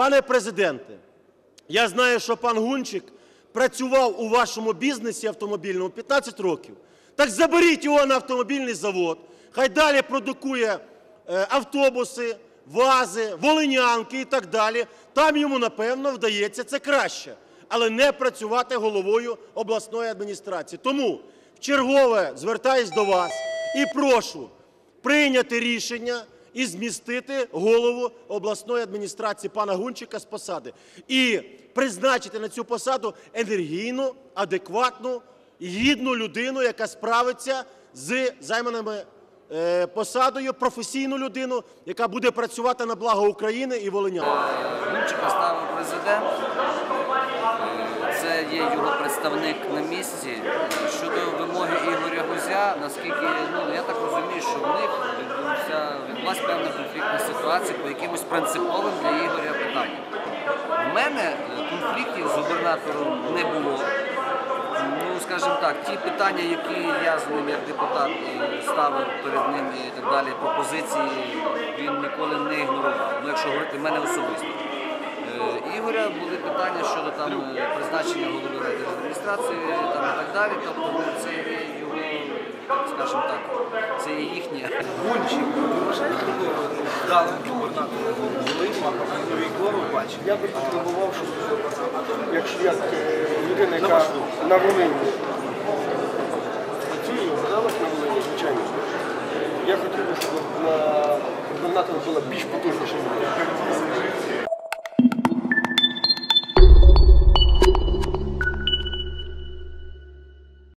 Пане президенте, я знаю, що пан Гунчик працював у вашому бізнесі автомобільному 15 років. Так заберіть його на автомобільний завод, хай далі продукує е, автобуси, вази, волинянки і так далі. Там йому, напевно, вдається це краще, але не працювати головою обласної адміністрації. Тому вчергове звертаюсь до вас і прошу прийняти рішення і змістити голову обласної адміністрації пана Гунчика з посади і призначити на цю посаду енергійну, адекватну, гідну людину, яка справиться з займаними е, посадою, професійну людину, яка буде працювати на благо України і волинян. Гунчика ставив президент. Е, Це є його представник на місці. Щодо вимоги Ігоря Гузя, наскільки ну я так розумію, що в них відбувся відбулася певна конфліктна ситуація по якимось принциповим для Ігоря питанням. В мене е, конфліктів з губернатором не було. Ну, скажімо так, ті питання, які я з ним як депутат е, ставив перед ним і так далі, пропозиції, він ніколи не ігнорував. Ну, якщо говорити в мене особисто. Е, Ігоря були питання щодо там призначення голови райдержадміністрації там, і так далі. Тобто ну, це його, скажімо так, це є їхнє. Гончик, дали губернатору Волині нові бачив? Я би потребував, щоб якщо як е, людина, яка на Волині працює, вгадалась на Волині, звичайно. Я хотів би, щоб на губернатора була більш потужніша людина.